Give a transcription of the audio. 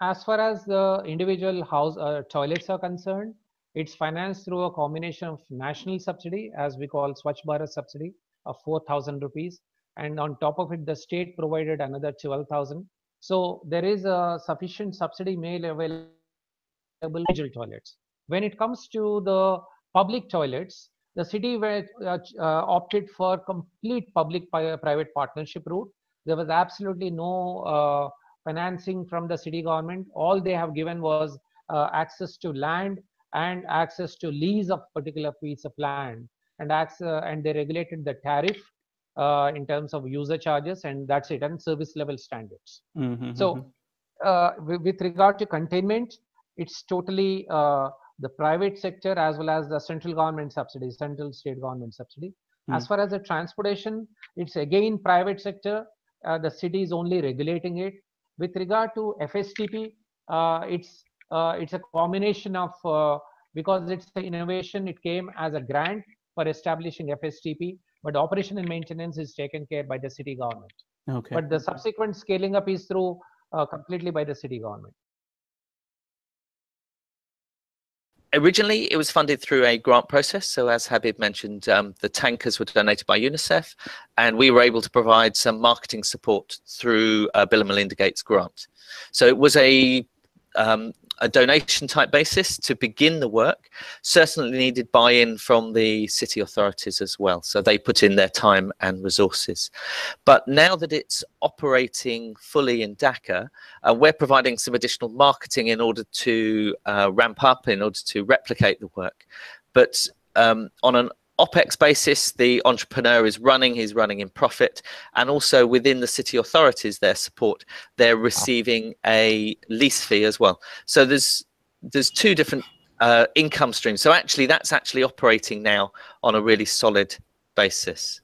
as far as the individual house uh, toilets are concerned, it's financed through a combination of national subsidy, as we call Swachh Bharat subsidy of 4,000 rupees. And on top of it, the state provided another 12,000. So there is a sufficient subsidy made available for individual toilets. When it comes to the public toilets, the city were, uh, uh, opted for complete public-private partnership route. There was absolutely no uh, financing from the city government. All they have given was uh, access to land and access to lease of particular piece of land and access, uh, and they regulated the tariff uh, in terms of user charges and that's it and service level standards Mm-hmm. so uh, with, with regard to containment it's totally uh, the private sector as well as the central government subsidy central state government subsidy as Mm. far as the transportation it's again private sector uh, the city is only regulating it with regard to fstp uh, it's uh, it's a combination of uh, because it's the innovation it came as a grant for establishing fstp but operation and maintenance is taken care by the city government okay. but the subsequent scaling up is through uh, completely by the city government originally it was funded through a grant process. So as habib mentioned um, the tankers were donated by unicef and we were able to provide some marketing support through uh, bill and melinda gates grant. So it was a um, a donation type basis to begin the work certainly needed buy-in from the city authorities as well. So they put in their time and resources. But now that it's operating fully in dhaka uh, we're providing some additional marketing in order to uh, ramp up in order to replicate the work. But um, on an opex basis the entrepreneur is running he's running in profit and also within the city authorities their support they're receiving a lease fee as well. So there's there's two different uh, income streams. So actually that's actually operating now on a really solid basis